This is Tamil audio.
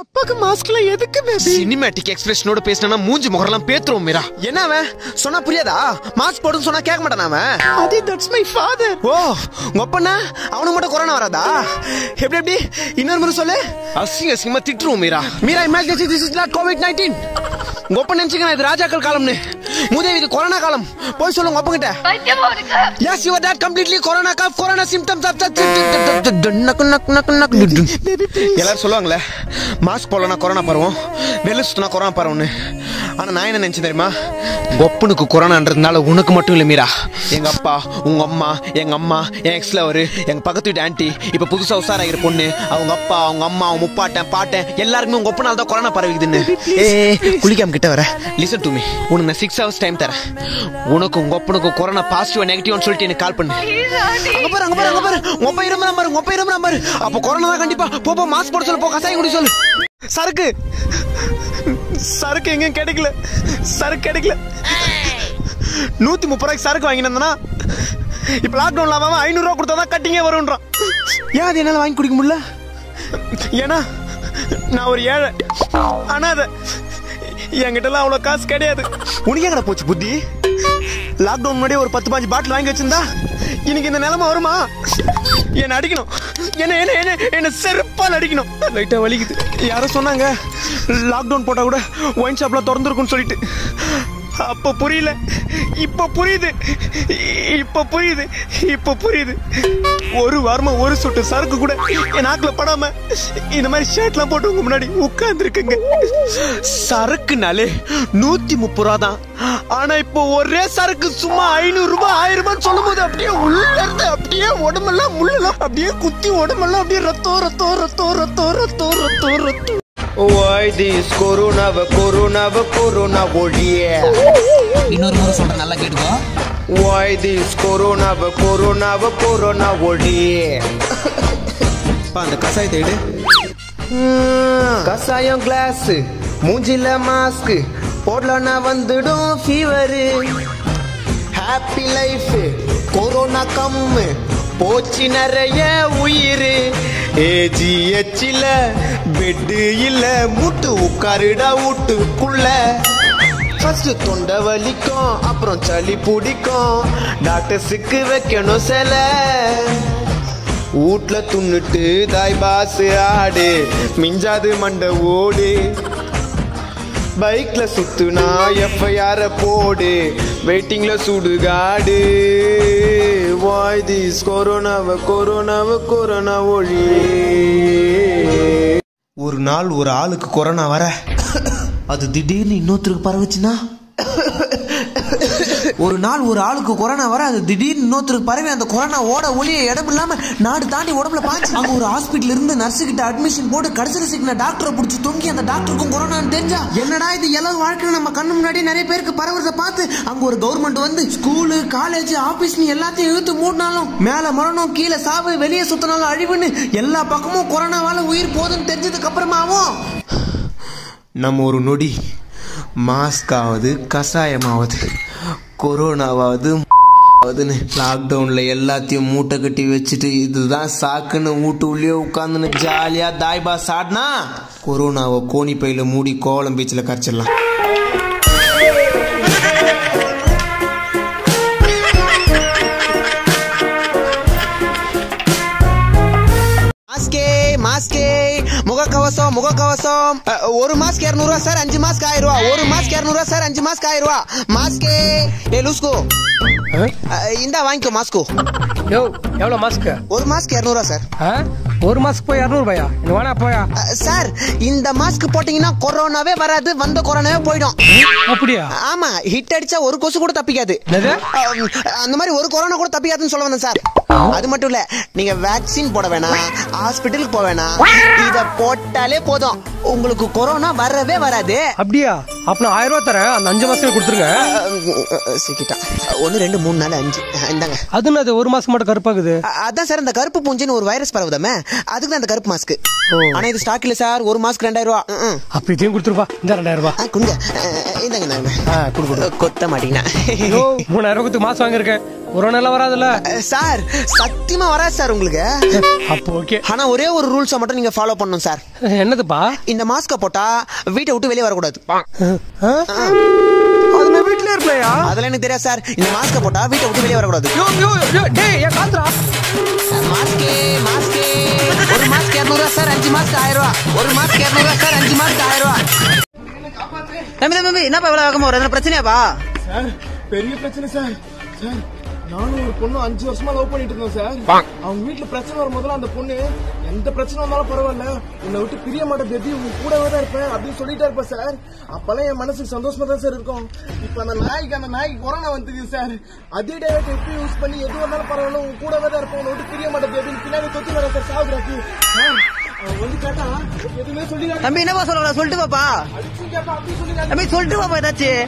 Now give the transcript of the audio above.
அப்பாக்கு மாஸ்க்ல எதுக்கு பேபி சினிமேட்டிக் எக்ஸ்பிரஷனோட பேசினா மூஞ்சி முகரெல்லாம் பேத்துருவோம் மீரா. என்ன அவன்? சொன்னா புரியாதா? மாஸ்க் போடுன்னு சொன்னா கேட்க மாட்டான் அவன்? அது தட்ஸ் மை ஃபாதர் ஓ உங்க அப்பனா அவனுக்கு மட்டும் கொரோனா வராதா? எப்படி எப்படி? இன்னொரு முறை சொல்லு. அசிங்க அசிங்கமா திட்டுருவோம் Meera. Meera imagine this is not COVID nineteen உங்க அப்பா நினைச்சுங்க இது ராஜாக்கள் காலம்னு. முதேவி இது கொரோனா காலம். போய் சொல்லுங்க அப்பா கிட்ட yes your dad completely corona cough corona symptoms of நக்கு நக்கு நக்கு நக்கு ப்ளீஸ் எல்லாரும் சொல்லுவாங்களே மாஸ்க் போடலனா கொரோனா பரவும். வெளில சுத்தினா கொரோனா பரவும்னு. ஆனா நான் என்ன நினைச்சேன் தெரியுமா? ஒப்பனுக்கு கொரோனான்றதுனால உனக்கு மட்டும் இல்லை மீரா. எங்க அப்பா உங்க அம்மா எங்க அம்மா என் எக்ஸ் லவர் எங்க பக்கத்து வீட்டு ஆன்ட்டி இப்ப புதுசா உசாராகிற பொண்ணு அவங்க அப்பா அவங்க அம்மா அவங்க முப்பாட்டன் பாட்டன் எல்லாருக்குமே உங்க ஒப்பனால தான் கொரோனா பரவிக்குதுன்னு. ஏ குளிக்காம கிட்ட வர. லிசன் டு மீ உனக்கு நான் சிக்ஸ் ஹவர்ஸ் டைம் தரேன். உனக்கு உங்க ஒப்பனுக்கு கொரோனா பாசிட்டிவ் நெகட்டிவ்னு சொல்லிட்டு எனக்கு கால் பண்ணு. அங்க பாரு அங்க பாரு அங்க பாரு. உங்க அப்பா இரும்புறா பாரு உங்க அப்பா இரும்புறா பாரு அப்ப கொரோனா தான் கண்டிப்பா. போ போ மாஸ்க் போட சொல்லு போ கசாயம் குடி சொல்லு. சரக்கு சரக்கு எங்கேயும் கிடைக்கல. சரக்கு கிடைக்கல. நூத்தி முப்பது ரூபாய்க்கு சரக்கு வாங்கினா இப்ப லாக்டவுன்ல அவன் ஐநூறு ரூபா கொடுத்தா தான் கட்டிங்கே வரும்ன்றான். ஏன் அது என்னால வாங்கி குடிக்க முடியல? ஏன்னா நான் ஒரு ஏழை. அனாதை என்கிட்டலாம் அவ்வளவு காசு கிடையாது. உனக்கு எங்கட போச்சு புத்தி? லாக்டவுன் முன்னாடியே ஒரு பத்து பாஞ்சு பாட்டில் வாங்கி வச்சிருந்தா இன்னைக்கு இந்த நிலைமை வருமா? என்ன அடிக்கணும். என்ன என்ன என்ன என்ன செருப்பால் அடிக்கணும். லைட்டாக வலிக்குது. யாரோ சொன்னாங்க லாக்டவுன் போட்டால் கூட ஒயின் ஷாப்பில் திறந்துருக்குன்னு சொல்லிட்டு. அப்ப புரியல. இப்ப புரியுது. இப்ப புரியுது. இப்ப புரியுது. ஒரு வாரமா ஒரு சொட்டு சரக்கு கூட என் நாக்குல படாம இந்த மாதிரி ஷர்ட்லாம் போட்டு உங்க முன்னாடி உட்கார்ந்து இருக்குங்க சரக்குனாலே நூத்தி முப்பது ரூபா தான். ஆனா இப்போ ஒரே சரக்கு சும்மா ஐநூறு ரூபாய் ஆயிரம் ரூபாய் சொல்லும் போது அப்படியே உள்ள இருந்து அப்படியே உடம்பெல்லாம் முள்ளெல்லாம் அப்படியே குத்தி உடம்பெல்லாம் அப்படியே ரத்தம் ரத்தம் ரத்தம் ரத்தம் ரத்தம் ரத்தம் ரத்தம். Why this corona, corona, corona, ஒழிய இன்னொரு முறை சொல்றேன் நல்லா கேட்டுக்கோ. Why this corona, corona, corona, ஒழிய அந்த கசாயத்தை எடு. கசாயம் கிளாஸ் மூஞ்சில மாஸ்க் போடலனா வந்துடும் ஃபீவரு ஹாப்பி லைஃப் கொரோனா கம்மு போச்சு நிறைய உயிர். ஏஜிஎச்சில பெட்டு இல்ல முட்டு உட்காருடா வீட்டுக்குள்ள. ஃபர்ஸ்ட் தொண்டை வலிக்கும் அப்புறம் சளி பிடிக்கும். டாக்டர்ஸுக்கு வைக்கணும் சில. வீட்ல துண்ணுட்டு தாய் பாசு ஆடு மிஞ்சாது மண்ட ஓடு. பைக்ல சுத்துனா எஃப்ஐஆர போடு. வெயிட்டிங்கில் சுடுகாடு வாய் திஸ் கொரோனாவ கொரோனாவ கொரோனா ஒழி ஒரு நாள் ஒரு ஆளுக்கு கொரோனா வர. அது திடீர்னு இன்னொருத்தருக்கு பரவுச்சுன்னா? ஒரு நாள் ஒரு ஆளுக்கு கொரோனா வர அது திடீர்னு இன்னொருத்தருக்கு பரவி அந்த கொரோனா ஓட ஒளிய இடம் இல்லாம நாடு தாண்டி உடம்புல பாய்ச்சி அங்க ஒரு ஹாஸ்பிட்டல் இருந்து நர்ஸ் கிட்ட அட்மிஷன் போட்டு கடைசியில் சிக்கின டாக்டரை பிடிச்சி தொங்கி அந்த டாக்டருக்கும் கொரோனான்னு தெரிஞ்சா என்னடா இது எல்லாம் வாழ்க்கையில் நம்ம கண்ணு முன்னாடி நிறைய பேருக்கு பரவுறத பார்த்து அங்க ஒரு கவர்மெண்ட் வந்து ஸ்கூலு காலேஜ் ஆபீஸ் எல்லாத்தையும் இழுத்து மூடினாலும் மேல மரணம் கீழே சாவு வெளியே சுத்தினாலும் அழிவுன்னு எல்லா பக்கமும் கொரோனாவால உயிர் போதுன்னு தெரிஞ்சதுக்கு அப்புறமாவும். நம்ம ஒரு நொடி மாஸ்க் ஆகுது கஷாயமாவது. கொரோனாவாவது அதுன்னு லாக்டவுன்ல எல்லாத்தையும் மூட்டை கட்டி வச்சுட்டு இதுதான் சாக்குன்னு வீட்டு உள்ளே உட்காந்துன்னு ஜாலியா தாய்பா சாட்னா கொரோனாவை கோணி மூடி கோலம் பீச்சில் கரைச்சிடலாம். மாஸ்கே மாஸ்கே முகக்கவசம். முகக்கவசம் ஒரு மாஸ்க் இரநூறுவா சார் அஞ்சு மாஸ்க் ஆயிரம் ரூபா ஒரு மாஸ்க் இரநூறுவா சார் அஞ்சு மாஸ்க் ஆயிரம் ரூபா மாஸ்கே ஏ லூஸ்கோ இந்தா வாங்கிக்கோ மாஸ்கோ யோ எவ்வளோ மாஸ்க்கு ஒரு மாஸ்க் இரநூறுவா சார் ஒரு மாஸ்க்கு போய் இரநூறுபாயா? எனக்கு வேணா போயா? சார் இந்த மாஸ்க் போட்டீங்கன்னா கொரோனாவே வராது வந்த கொரோனாவே போயிடும். அப்படியா? ஆமா ஹிட் அடிச்சா ஒரு கொசு கூட தப்பிக்காது. அந்த மாதிரி ஒரு கொரோனா கூட தப்பிக்காதுன்னு சொல்ல வந்தேன் சார் அது மட்டும் இல்ல நீங்க வேக்சின் போட வேணாம் ஹாஸ்பிட்டலுக்கு போக வேணாம் இத போட்டாலே போதும். உங்களுக்கு கொரோனா வரவே வராது. அப்படியா? அப்ப நான் ஆயிரம் ரூபா தரேன் அந்த அஞ்சு மாசத்துல கொடுத்துருங்க. சிக்கிட்டான் ஒன்னு ரெண்டு மூணு நாலு அஞ்சு. இந்தாங்க. அது என்னது ஒரு மாசம் மட்டும் கருப்பாகுது? அதான் சார் இந்த கருப்பு பூஞ்சின்னு ஒரு வைரஸ் பரவுதாமே அதுக்கு தான் இந்த கருப்பு மாஸ்க் ஆனா இது ஸ்டாக் இல்ல சார் ஒரு மாஸ்க் ரெண்டாயிரம் ரூபா. அப்ப இதையும் கொடுத்துருப்பா இந்த ரெண்டாயிரம் ரூபாய் ஆ, கொடுங்க. இந்தாங்க இந்தாங்க. ஆ கொடு கொடு. கொத்த மாட்டீங்கன்னா. மூணாயிரம் ரூபாய்க்கு மாசம் வாங்கியிருக்கேன். ஒரு நாள் வராதுல்ல சார் சத்தியமா வராது சார் உங்களுக்கு. அப்போ ஓகே. ஆனா ஒரே ஒரு ரூல்ஸை மட்டும் நீங்க ஃபாலோ பண்ணணும் சார். என்னதுப்பா? இந்த மாஸ்க போட்டா வீட்டை விட்டு வெளியே வரக்கூடாது. அது நான் வீட்லயே இருப்பேயா அதெல்லாம் எனக்கு தெரியாது சார். இந்த மாஸ்க போட்டா வீட்டை விட்டு வெளியே வரக்கூடாது. யோ யோ யோ டேய் என் காத்துறா மாஸ்கே மாஸ்கே ஒரு மாஸ்க் இரநூறுவா சார் அஞ்சு மாஸ்க் ஆயிரம் ரூபா ஒரு மாஸ்க் இரநூறுவா சார் அஞ்சு மாஸ்க் ஆயிரம் ரூபா தம்பி தம்பி என்னப்பா இவ்வளவு வேகமா எதனா பிரச்சனையாப்பா? சார் பெரிய பிரச்சனை சார். சார் நானும் ஒரு பொண்ணு அஞ்சு வருஷமா லவ் பண்ணிட்டு இருந்தோம் சார் அவங்க வீட்டுல பிரச்சனை வரும்போதெல்லாம் அந்த பொண்ணு எந்த பிரச்சனை வந்தாலும் பரவாயில்ல. உன்னை விட்டு பிரிய மாட்டேன் பேபி உங்க கூடவே தான் இருப்பேன் அப்படின்னு சொல்லிட்டே இருப்பேன் சார் அப்பெல்லாம் என் மனசுக்கு சந்தோஷமா தான் சார் இருக்கும். இப்ப அந்த நாய்க்கு அந்த நாய்க்கு கொரோனா வந்துருக்கு சார் அதே டேரக்ட் எப்படி யூஸ் பண்ணி எது வந்தாலும் பரவாயில்ல உங்க கூடவே தான் இருப்பேன். உன்னை விட்டு பிரிய மாட்டேன் பேபின்னு பின்னாடி தொத்து வர சார் சொல்லி தம்பி என்னப்பா சொல்ல சொல்லிட்டு பாப்பா தம்பி சொல்லிட்டு பாப்பா ஏதாச்சும்.